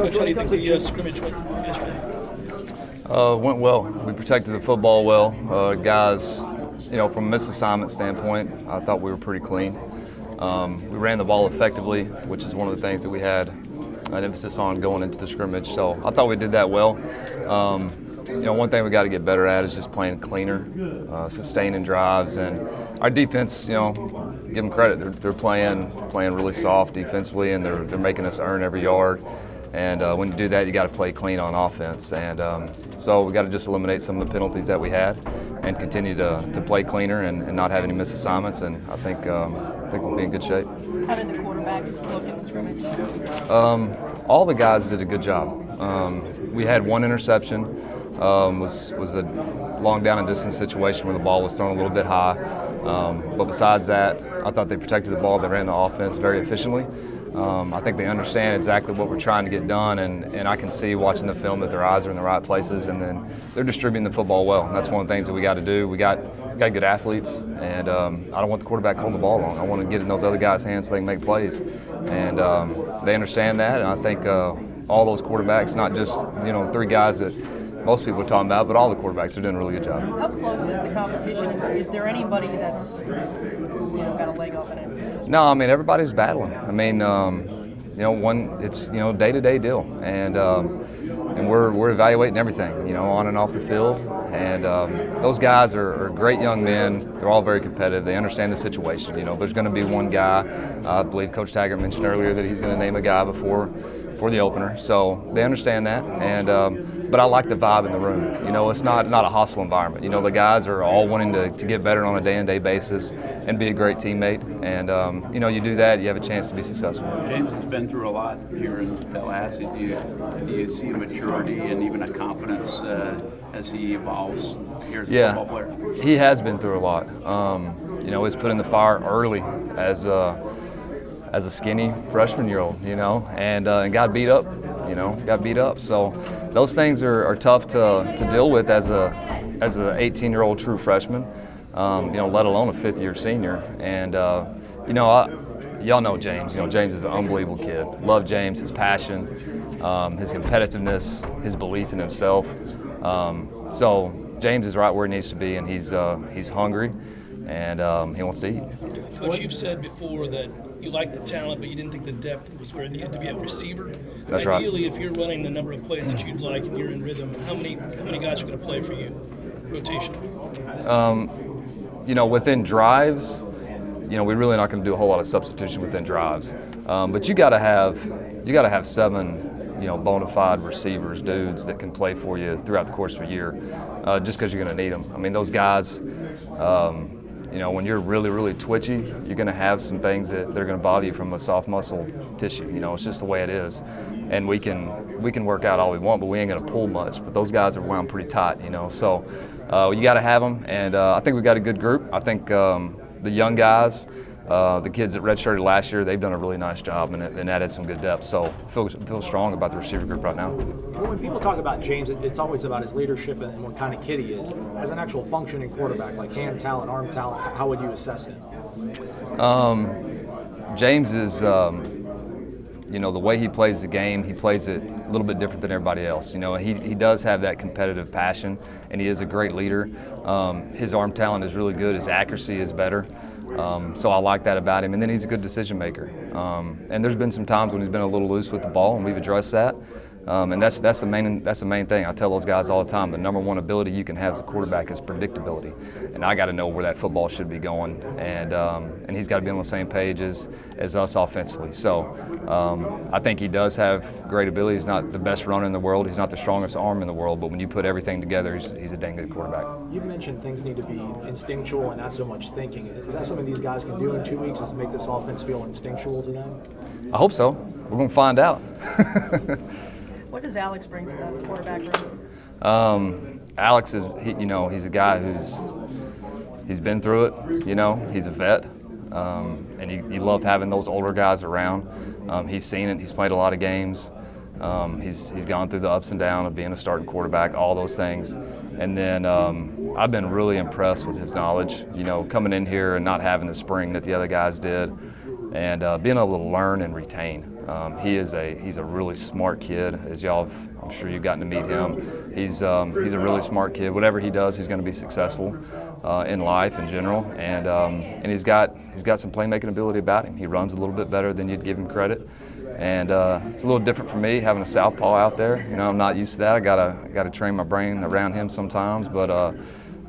Coach, how do you think the uh, scrimmage went yesterday? Uh, went well. We protected the football well. Uh, guys, you know, from a misassignment standpoint, I thought we were pretty clean. Um, we ran the ball effectively, which is one of the things that we had an emphasis on going into the scrimmage. So I thought we did that well. Um, you know, one thing we got to get better at is just playing cleaner, uh, sustaining drives, and our defense. You know, give them credit. They're, they're playing playing really soft defensively, and they're they're making us earn every yard. And uh, when you do that, you got to play clean on offense. And um, so we got to just eliminate some of the penalties that we had and continue to, to play cleaner and, and not have any missed assignments. And I think um, I think we'll be in good shape. How did the quarterbacks look in the scrimmage? Um, all the guys did a good job. Um, we had one interception. Um, was was a long down and distance situation where the ball was thrown a little bit high. Um, but besides that, I thought they protected the ball. They ran the offense very efficiently. Um, I think they understand exactly what we're trying to get done, and, and I can see watching the film that their eyes are in the right places, and then they're distributing the football well. And that's one of the things that we got to do. We got got good athletes, and um, I don't want the quarterback holding the ball long. I want to get in those other guys' hands so they can make plays, and um, they understand that. And I think uh, all those quarterbacks, not just you know three guys that most people are talking about, but all the quarterbacks are doing a really good job. How close is the competition? Is, is there anybody that's you know got a leg up in it? No, I mean everybody's battling. I mean, um, you know, one it's you know day to day deal, and um, and we're we're evaluating everything, you know, on and off the field. And um, those guys are, are, great young men. They're all very competitive. They understand the situation. You know, there's going to be one guy. Uh, I believe Coach Taggart mentioned earlier that he's going to name a guy before for the opener. So they understand that, and um, but I like the vibe in the room. You know, it's not not a hostile environment. You know, the guys are all wanting to, to get better on a day-to-day basis and be a great teammate. And um, you know, you do that, you have a chance to be successful. James has been through a lot here in Tallahassee. Do you do you see a maturity and even a confidence uh, as he evolves here as a yeah, football player? he has been through a lot. Um, you know, he's put in the fire early as. Uh, as a skinny freshman year old, you know, and, uh, and got beat up, you know, got beat up. So those things are, are tough to, to deal with as a as an 18 year old true freshman, um, you know, let alone a fifth year senior. And uh, you know, y'all know James. You know, James is an unbelievable kid. Love James, his passion, um, his competitiveness, his belief in himself. Um, so James is right where he needs to be, and he's uh, he's hungry, and um, he wants to eat. Coach, you've said before that you like the talent, but you didn't think the depth was where it needed to be a receiver. That's right. Ideally, if you're running the number of plays that you'd like and you're in rhythm, how many how many guys are going to play for you? Rotation. you know, within drives, you know, we're really not going to do a whole lot of substitution within drives. Um, but you got to have you got to have seven, you know, bona fide receivers, dudes that can play for you throughout the course of a year, uh, just because you're going to need them. I mean, those guys. Um, you know, when you're really, really twitchy, you're going to have some things that they're going to bother you from a soft muscle tissue. You know, it's just the way it is. And we can we can work out all we want, but we ain't going to pull much. But those guys are wound pretty tight. You know, so uh, you got to have them. And uh, I think we've got a good group. I think um, the young guys. Uh, the kids that redshirted last year, they've done a really nice job and, and added some good depth. So feel feel strong about the receiver group right now. When people talk about James, it's always about his leadership and what kind of kid he is. As an actual functioning quarterback, like hand talent, arm talent, how would you assess him? James is, um, you know, the way he plays the game, he plays it a little bit different than everybody else. You know, he, he does have that competitive passion, and he is a great leader. Um, his arm talent is really good. His accuracy is better. Um, so I like that about him. And then he's a good decision maker. Um, and there's been some times when he's been a little loose with the ball, and we've addressed that. Um, and that's that's the main that's the main thing. I tell those guys all the time. The number one ability you can have as a quarterback is predictability, and I got to know where that football should be going, and um, and he's got to be on the same page as, as us offensively. So um, I think he does have great ability. He's not the best runner in the world. He's not the strongest arm in the world. But when you put everything together, he's, he's a dang good quarterback. You've mentioned things need to be instinctual and not so much thinking. Is that something these guys can do in two weeks? Is make this offense feel instinctual to them? I hope so. We're gonna find out. What does Alex bring to the quarterback room? Um, Alex is, he, you know, he's a guy who's he's been through it. You know, he's a vet, um, and you, you love having those older guys around. Um, he's seen it. He's played a lot of games. Um, he's he's gone through the ups and downs of being a starting quarterback, all those things. And then um, I've been really impressed with his knowledge. You know, coming in here and not having the spring that the other guys did, and uh, being able to learn and retain. Um, he is a he's a really smart kid. As y'all, I'm sure you've gotten to meet him. He's um, he's a really smart kid. Whatever he does, he's going to be successful uh, in life in general. And um, and he's got he's got some playmaking ability about him. He runs a little bit better than you'd give him credit. And uh, it's a little different for me having a southpaw out there. You know, I'm not used to that. I gotta gotta train my brain around him sometimes, but.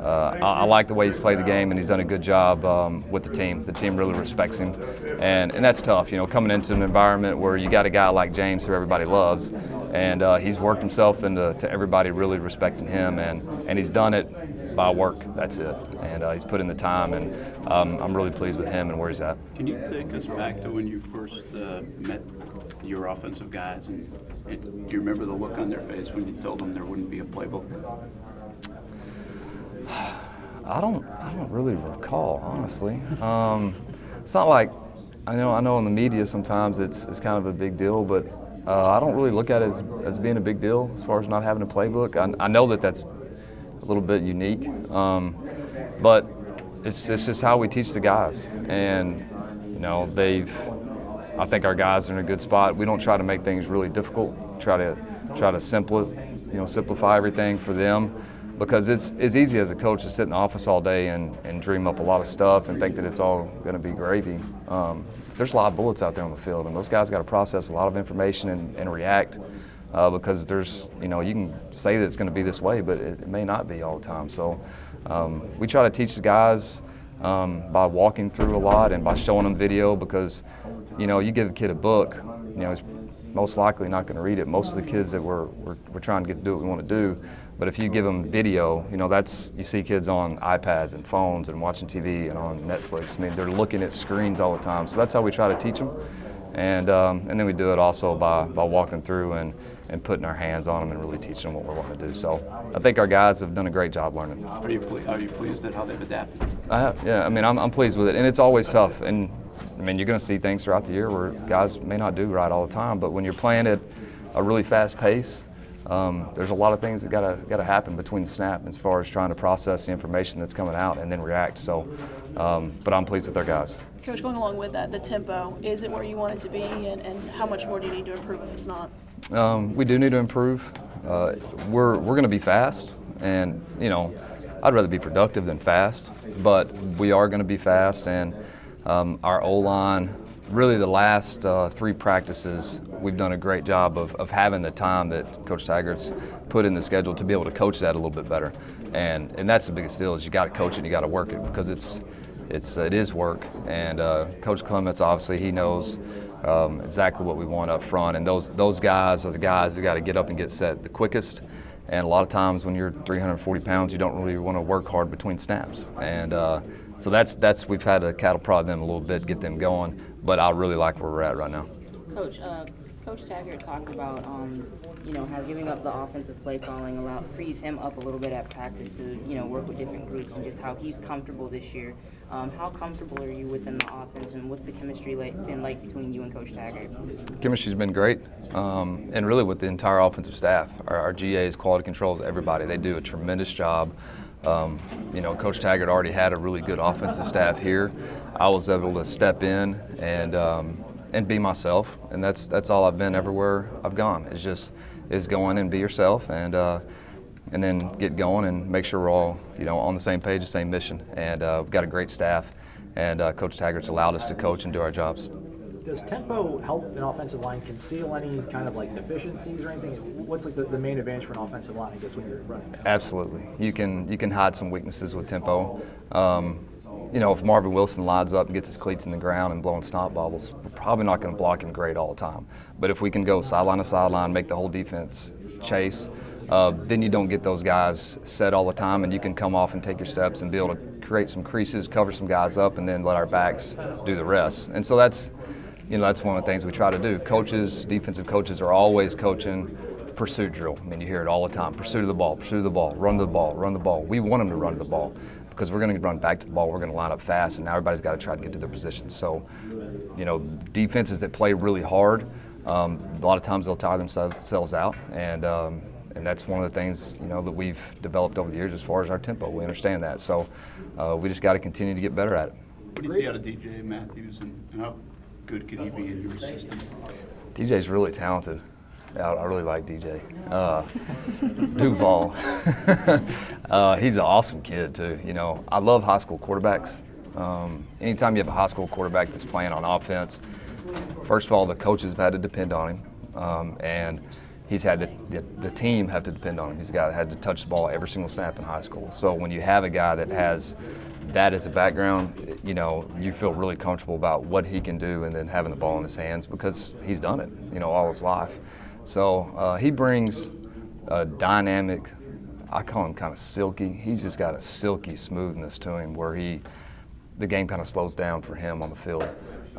Uh, I, I, like the way he's played the game, and he's done a good job um, with the team. The team really respects him, and and that's tough. You know, coming into an environment where you got a guy like James who everybody loves, and uh, he's worked himself into to everybody really respecting him, and and he's done it by work. That's it, and uh, he's put in the time, and um, I'm really pleased with him and where he's at. Can you take us back to when you first uh, met your offensive guys, and, and do you remember the look on their face when you told them there wouldn't be a playbook? I don't. I don't really recall, honestly. Um, it's not like I know. I know in the media sometimes it's it's kind of a big deal, but uh, I don't really look at it as, as being a big deal as far as not having a playbook. I, I know that that's a little bit unique, um, but it's it's just how we teach the guys, and you know they've. I think our guys are in a good spot. We don't try to make things really difficult. Try to try to simple, you know, simplify everything for them because it's, it's easy as a coach to sit in the office all day and, and dream up a lot of stuff and think that it's all going to be gravy. Um, there's a lot of bullets out there on the field, and those guys got to process a lot of information and, and react uh, because there's, you know, you can say that it's going to be this way, but it, it, may not be all the time. So um, we try to teach the guys um, by walking through a lot and by showing them video because, you know, you give a kid a book, you know, most likely not going to read it. Most of the kids that we're, we're, we're trying to get to do what we want to do but if you give them video, you know, that's, you see kids on iPads and phones and watching TV and on Netflix. I mean, they're looking at screens all the time. So that's how we try to teach them. And, um, and then we do it also by, by walking through and, and putting our hands on them and really teaching them what we want to do. So I think our guys have done a great job learning. Are you, are you pleased at how they've adapted? I have, yeah. I mean, I'm, I'm pleased with it. And it's always tough. And I mean, you're going to see things throughout the year where guys may not do right all the time. But when you're playing at a really fast pace, um, there's a lot of things that gotta gotta happen between the snap as far as trying to process the information that's coming out and then react. So, um, but I'm pleased with our guys. Coach, going along with that, the tempo is it where you want it to be, and, and how much more do you need to improve if it's not? Um, we do need to improve. Uh, we're we're going to be fast, and you know, I'd rather be productive than fast, but we are going to be fast, and um, our O line really the last uh, three practices, we've done a great job of, of having the time that Coach Taggart's put in the schedule to be able to coach that a little bit better. And, and that's the biggest deal is you got to coach it and you got to work it because it's, it's, it is work. And uh, Coach Clements, obviously, he knows um, exactly what we want up front. And those, those guys are the guys that got to get up and get set the quickest. And a lot of times when you're 340 pounds, you don't really want to work hard between snaps. And uh, so that's that's we've had to cattle prod them a little bit, get them going. But I really like where we're at right now. Coach, uh, Coach Taggart talked about um, you know how giving up the offensive play calling allow frees him up a little bit at practice to you know work with different groups and just how he's comfortable this year. Um, how comfortable are you within the offense, and what's the chemistry like been like between you and Coach Taggart? Chemistry's been great, um, and really with the entire offensive staff, our, our GAs, quality controls, everybody, they do a tremendous job. Um, you know, Coach Taggart already had a really good offensive staff here. I was able to step in and um, and be myself, and that's that's all I've been everywhere I've gone. It's just is going and be yourself, and uh, and then get going and make sure we're all you know on the same page, the same mission. And uh, we've got a great staff, and uh, Coach Taggart's allowed us to coach and do our jobs does tempo help an offensive line conceal any kind of like deficiencies or anything? What's like the, the main advantage for an offensive line, I guess, when you're running? Absolutely, you can you can hide some weaknesses with tempo. Um, you know, if Marvin Wilson lines up and gets his cleats in the ground and blowing snot bubbles, we're probably not going to block him great all the time. But if we can go sideline to sideline, make the whole defense chase, uh, then you don't get those guys set all the time, and you can come off and take your steps and be able to create some creases, cover some guys up, and then let our backs do the rest. And so that's you know, that's one of the things we try to do. Coaches, defensive coaches are always coaching pursuit drill. I mean, you hear it all the time. Pursuit of the ball, pursuit of the ball, run to the ball, run the ball. We want them to run to the ball because we're going to run back to the ball. We're going to line up fast, and now everybody's got to try to get to their positions. So, you know, defenses that play really hard, um, a lot of times they'll tire themselves out, and um, and that's one of the things you know that we've developed over the years as far as our tempo. We understand that, so uh, we just got to continue to get better at it. What do you see out of DJ Matthews and, and good could he be in your system? DJ's really talented. I, really like DJ. Uh, Duval. uh, he's an awesome kid too. You know, I love high school quarterbacks. Um, anytime you have a high school quarterback that's playing on offense, first of all, the coaches have had to depend on him, um, and he's had to, the, the team have to depend on him. He's that had to touch the ball every single snap in high school. So when you have a guy that has that as a background, you know, you feel really comfortable about what he can do and then having the ball in his hands because he's done it, you know, all his life. So uh, he brings a dynamic, I call him kind of silky. He's just got a silky smoothness to him where he, the game kind of slows down for him on the field.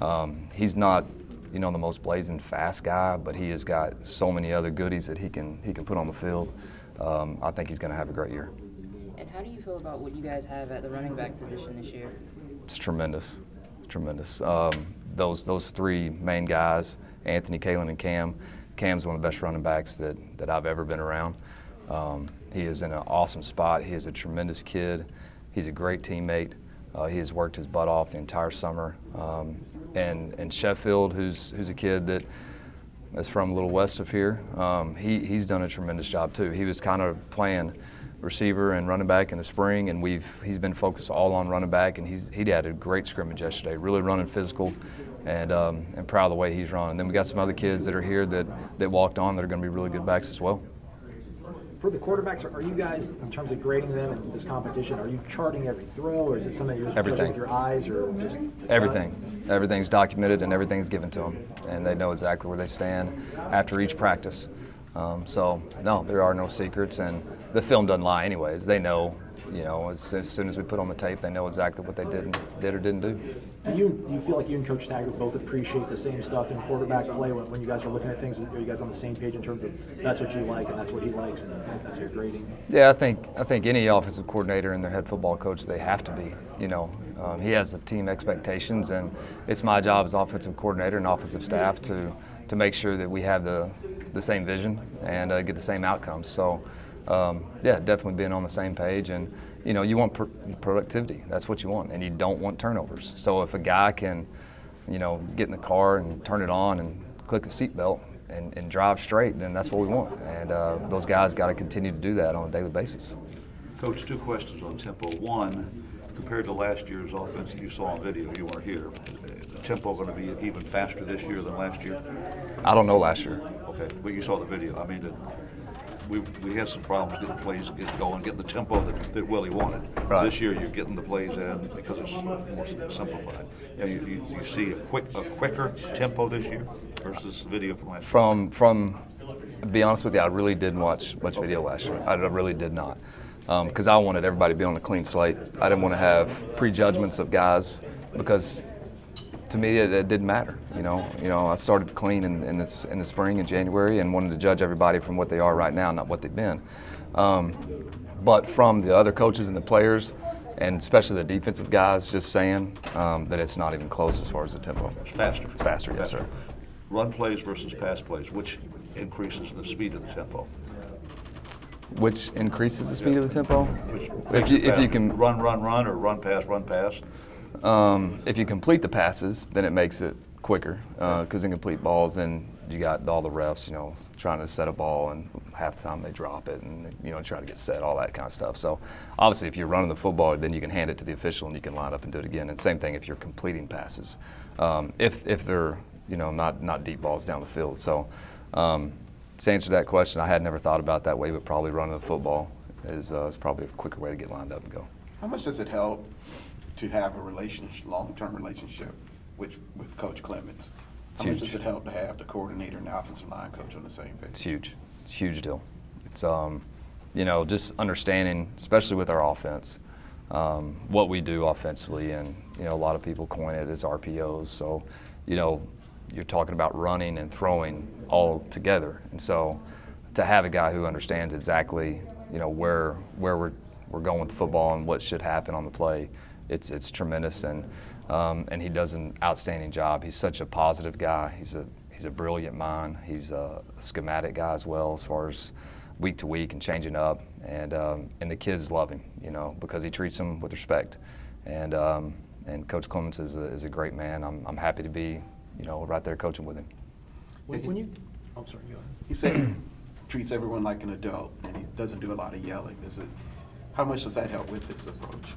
Um, he's not, you know, the most blazing fast guy, but he has got so many other goodies that he can he can put on the field. Um, I think he's going to have a great year. How do you feel about what you guys have at the running back position this year? It's tremendous, tremendous. Um, those those three main guys, Anthony, Khalan, and Cam. Cam's one of the best running backs that, that I've ever been around. Um, he is in an awesome spot. He is a tremendous kid. He's a great teammate. Uh, he has worked his butt off the entire summer. Um, and, and Sheffield, who's, who's a kid that is from a little west of here, um, he, he's done a tremendous job too. He was kind of playing receiver and running back in the spring, and we've he's been focused all on running back, and he's he had a great scrimmage yesterday, really running physical, and um, and proud of the way he's run. And then we got some other kids that are here that that walked on that are going to be really good backs as well. For the quarterbacks, are you guys, in terms of grading them in this competition, are you charting every throw, or is it something you're Everything. judging with your eyes, or just Everything, everything's documented and everything's given to them, and they know exactly where they stand after each practice. Um, so no, there are no secrets, and the film doesn't lie, anyways. They know, you know, as, as soon as we put on the tape, they know exactly what they did and did or didn't do. Do you do you feel like you and Coach Taggart both appreciate the same stuff in quarterback play when, when you guys are looking at things? Are you guys on the same page in terms of that's what you like and that's what he likes and that's your grading? Yeah, I think I think any offensive coordinator and their head football coach they have to be. You know, um, he has the team expectations, and it's my job as offensive coordinator and offensive staff to to make sure that we have the the same vision and uh, get the same outcomes. So, um, yeah, definitely being on the same page and. You know, you want pr- productivity. That's what you want, and you don't want turnovers. So if a guy can, you know, get in the car and turn it on and click the seatbelt and, and drive straight, then that's what we want. And uh, those guys got to continue to do that on a daily basis. Coach, two questions on tempo. One, compared to last year's offense that you saw on video, you weren't here. Is the tempo going to be even faster this year than last year? I don't know last year. Okay, but you saw the video. I mean, we, we had some problems getting plays getting going, getting the tempo that, that Willie wanted. Right. This year, you're getting the plays in because it's more simplified. You, you, you, you see a quick a quicker tempo this year versus video from last year. From from, to be honest with you, I really didn't watch much video last year. I really did not, um, because I wanted everybody to be on a clean slate. I didn't want to have prejudgments of guys because to me it, it didn't matter. You know, you know, I started clean in, in this in the spring in January and wanted to judge everybody from what they are right now, not what they've been. Um, but from the other coaches and the players, and especially the defensive guys, just saying um, that it's not even close as far as the tempo. It's faster. It's faster, yes, sir. Run plays versus pass plays, which increases the speed of the tempo. Which increases the speed of the tempo. If you, if you can run, run, run, or run, pass, run, pass. Um, if you complete the passes, then it makes it quicker because incomplete balls, then you got all the refs, you know, trying to set a ball and half the time they drop it and, you know, trying to get set, all that kind of stuff. So obviously if you're running the football, then you can hand it to the official and you can line up and do it again. And same thing if you're completing passes, um, if, if they're, you know, not, not deep balls down the field. So um, to answer that question, I had never thought about that way, but probably running the football is, uh, is probably a quicker way to get lined up and go. How much does it help to have a relationship, long-term relationship with, with Coach Clements? How much does it help to have the coordinator and the offensive line coach on the same page? It's huge. It's a huge deal. It's um, you know, just understanding, especially with our offense, um, what we do offensively, and you know, a lot of people coin it as RPOs. So, you know, you're talking about running and throwing all together, and so to have a guy who understands exactly, you know, where where we're we're going with the football and what should happen on the play, it's it's tremendous, and um, and he does an outstanding job. He's such a positive guy. He's a he's a brilliant mind. He's a schematic guy as well, as far as week to week and changing up. And um, and the kids love him, you know, because he treats them with respect. And um, and Coach Clements is a, is a great man. I'm I'm happy to be, you know, right there coaching with him. When, when you, I'm sorry, go ahead. He said treats everyone like an adult, and he doesn't do a lot of yelling. Is it? How much does that help with his approach?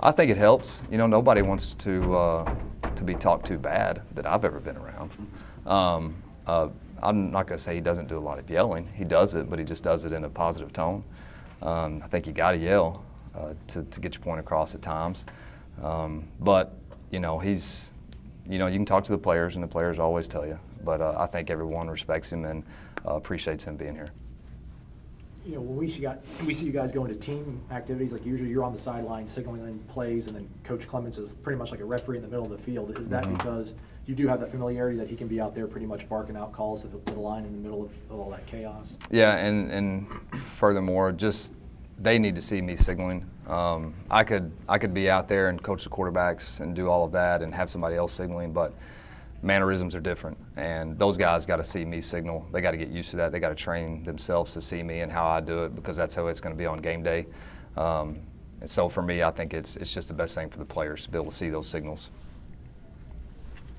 I think it helps. You know, nobody wants to uh, to be talked to bad that I've ever been around. Um, uh, I'm not going to say he doesn't do a lot of yelling. He does it, but he just does it in a positive tone. Um, I think you got to yell uh, to to get your point across at times. Um, but you know, he's you know you can talk to the players, and the players always tell you. But uh, I think everyone respects him and uh, appreciates him being here you know, when we see, got, we see you guys go into team activities, like usually you're on the sideline signaling in plays, and then Coach Clements is pretty much like a referee in the middle of the field. Is that Mhm. because you do have that familiarity that he can be out there pretty much barking out calls to the, to the line in the middle of, of all that chaos? Yeah, and, and furthermore, just they need to see me signaling. Um, I could I could be out there and coach the quarterbacks and do all of that and have somebody else signaling, but mannerisms are different, and those guys got to see me signal. They got to get used to that. They got to train themselves to see me and how I do it because that's how it's going to be on game day. Um, and so for me, I think it's it's just the best thing for the players to be able to see those signals.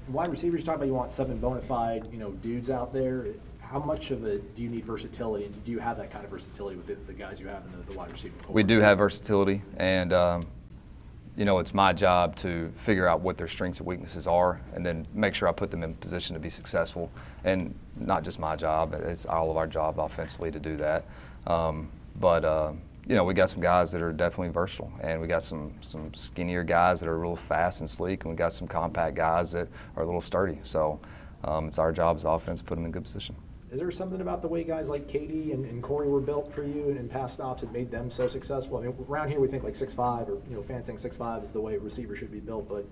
Wide receivers, you talk about you want seven bona fide, you know, dudes out there. How much of it do you need versatility, and do you have that kind of versatility with the, the guys you have in the, the wide receiver? core? We do have versatility, and um, you know it's my job to figure out what their strengths and weaknesses are, and then make sure I put them in position to be successful. And not just my job; it's all of our job offensively to do that. Um, but uh, you know, we got some guys that are definitely versatile, and we got some some skinnier guys that are real fast and sleek, and we got some compact guys that are a little sturdy. So um, it's our job as offense to put them in good position. Is there something about the way guys like KD and, and Corey were built for you and past stops that made them so successful? I mean, around here we think like six five, or you know, fans think six five is the way a receiver should be built, but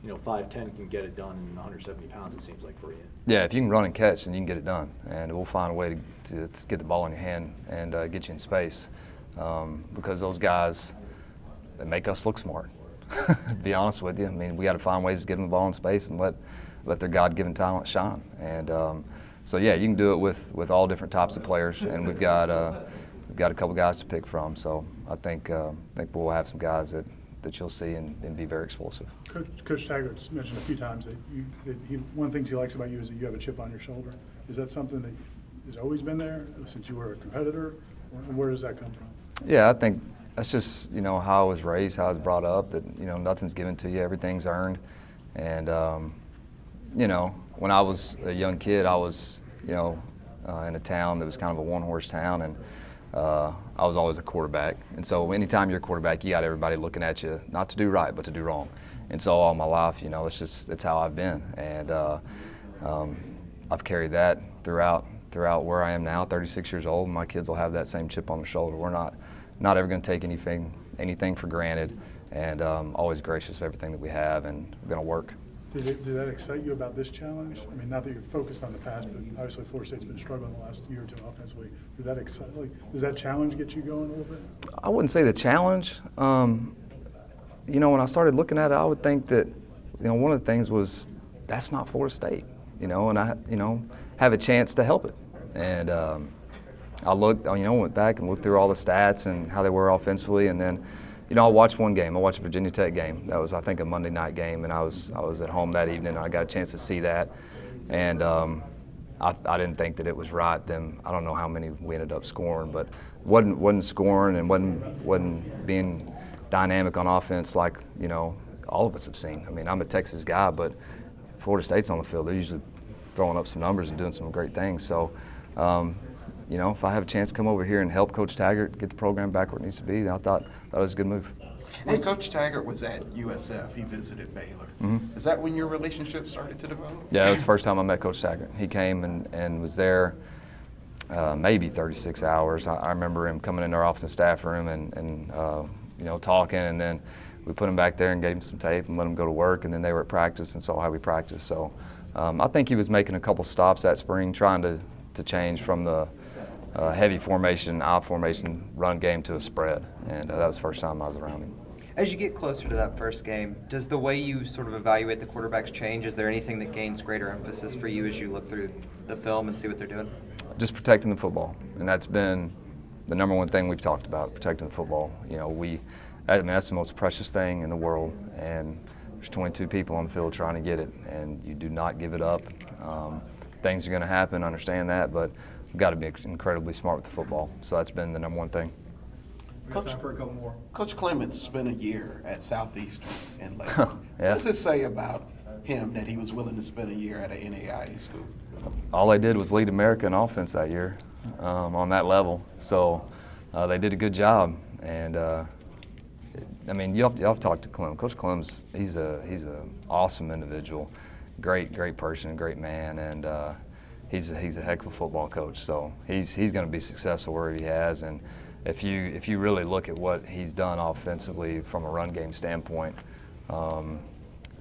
you know, five ten can get it done in 170 pounds. It seems like for you. Yeah, if you can run and catch, then you can get it done, and we'll find a way to, to, to get the ball in your hand and uh, get you in space, um, because those guys, they make us look smart. to be honest with you, I mean, we got to find ways to get them the ball in space and let let their God-given talent shine. And um, so, yeah, you can do it with with all different types of players, and we've got uh, we've got a couple guys to pick from. So I think uh, think we'll have some guys that that you'll see and, and be very explosive. Coach, Coach Taggart's mentioned a few times that you, that he, one of the things he likes about you is that you have a chip on your shoulder. Is that something that has always been there since you were a competitor? And where does that come from? Yeah, I think that's just you know how I was raised, how I was brought up. That you know nothing's given to you, everything's earned. And um, you know when I was a young kid, I was you know uh, in a town that was kind of a one-horse town, and uh, I was always a quarterback. And so anytime you're a quarterback, you got everybody looking at you, not to do right, but to do wrong. And so all my life, you know, it's just it's how I've been, and uh, um, I've carried that throughout throughout where I am now, 36 years old. My kids will have that same chip on their shoulder. We're not not ever going to take anything anything for granted, and um, always gracious of everything that we have, and we're going to work. Did, it, did that excite you about this challenge? I mean, not that you're focused on the past, but obviously Florida State's been struggling the last year or two offensively. Did that excite? Like, does that challenge get you going a little bit? I wouldn't say the challenge. Um, you know, when I started looking at it, I would think that, you know, one of the things was that's not Florida State, you know, and I, you know, have a chance to help it. And um, I looked, you know, went back and looked through all the stats and how they were offensively, and then, you know, I watched one game. I watched a Virginia Tech game. That was, I think, a Monday night game, and I was I was at home that evening, and I got a chance to see that, and um, I, I didn't think that it was right. Then I don't know how many we ended up scoring, but wasn't wasn't scoring and wasn't wasn't being dynamic on offense like you know all of us have seen. I mean, I'm a Texas guy, but Florida State's on the field. They're usually throwing up some numbers and doing some great things. So. Um, you know, if I have a chance to come over here and help Coach Taggart get the program back where it needs to be, I thought that was a good move. When Coach Taggart was at USF, he visited Baylor. Mhm. Is that when your relationship started to develop? Yeah, it was the first time I met Coach Taggart. He came and, and was there uh, maybe 36 hours. I, I remember him coming into our office and staff room and, and uh, you know, talking, and then we put him back there and gave him some tape and let him go to work, and then they were at practice and saw how we practiced. So um, I think he was making a couple stops that spring, trying to, to change from the uh, heavy formation, I formation run game to a spread, and uh, that was the first time I was around him. As you get closer to that first game, does the way you sort of evaluate the quarterbacks change? Is there anything that gains greater emphasis for you as you look through the film and see what they're doing? just protecting the football, and that's been the number one thing we've talked about: protecting the football. You know, we, I mean, that's the most precious thing in the world, and there's 22 people on the field trying to get it, and you do not give it up. Um, things are going to happen, understand that, but we've got to be incredibly smart with the football. So that's been the number one thing. We got time for a couple more. Coach Clements spent a year at Southeastern in Lake. Yeah. What does it say about him that he was willing to spend a year at a NAIA school? all I did was lead America in offense that year um, on that level. So uh, they did a good job. And uh, I mean, you have, you have to talk to Clem. Coach Clem's he's a he's an awesome individual, great great person, great man, and uh, he's a, he's a heck of a football coach. So he's he's going to be successful where he has. And if you if you really look at what he's done offensively from a run game standpoint, um,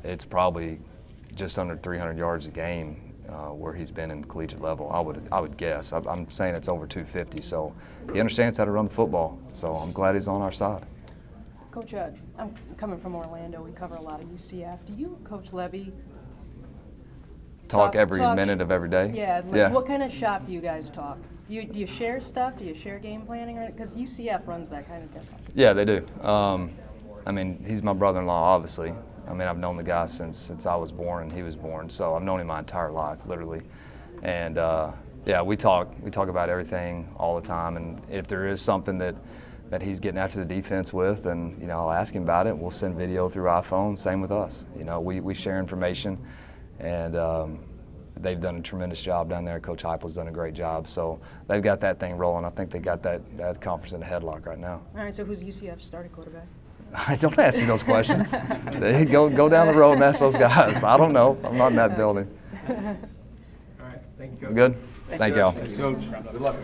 it's probably just under 300 yards a game uh, where he's been in the collegiate level. I would I would guess. I, I'm saying it's over 250. So he understands how to run the football. So I'm glad he's on our side. Coach, uh, I'm coming from Orlando. We cover a lot of UCF. Do you, Coach Levy, Talk, every minute of every day. Yeah. Like yeah. What kind of shop do you guys talk? Do you, do you share stuff? Do you share game planning? Because UCF runs that kind of tempo. Yeah, they do. Um, I mean, he's my brother-in-law, obviously. I mean, I've known the guy since since I was born and he was born, so I've known him my entire life, literally. And uh, yeah, we talk we talk about everything all the time. And if there is something that that he's getting after the defense with, and you know, I'll ask him about it. We'll send video through iPhone. Same with us. You know, we we share information, and um, they've done a tremendous job down there. Coach Heupel's done a great job. So they've got that thing rolling. I think they got that that conference in a headlock right now. All right. So who's UCF's starting quarterback? don't ask me those questions. Go go down the road and ask those guys. I don't know. I'm not in that building. All right, thank you, Coach. Good. Thanks, Thank y'all. Coach, good luck.